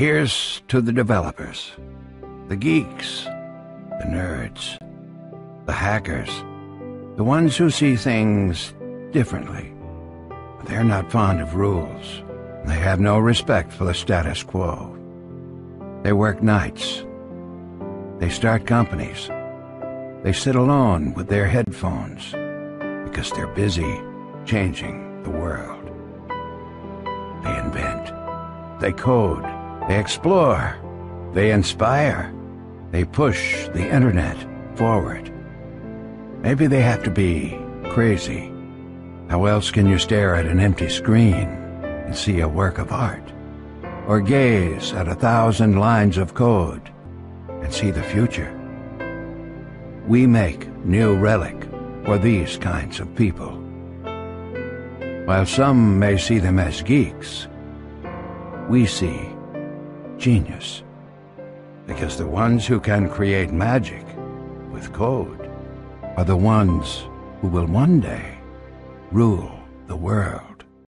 Here's to the developers, the geeks, the nerds, the hackers, the ones who see things differently. They're not fond of rules. They have no respect for the status quo. They work nights. They start companies. They sit alone with their headphones because they're busy changing the world. They invent. They code. They explore. They inspire. They push the internet forward. Maybe they have to be crazy. How else can you stare at an empty screen and see a work of art? Or gaze at a thousand lines of code and see the future? We make New Relic for these kinds of people. While some may see them as geeks, we see genius. Because the ones who can create magic with code are the ones who will one day rule the world.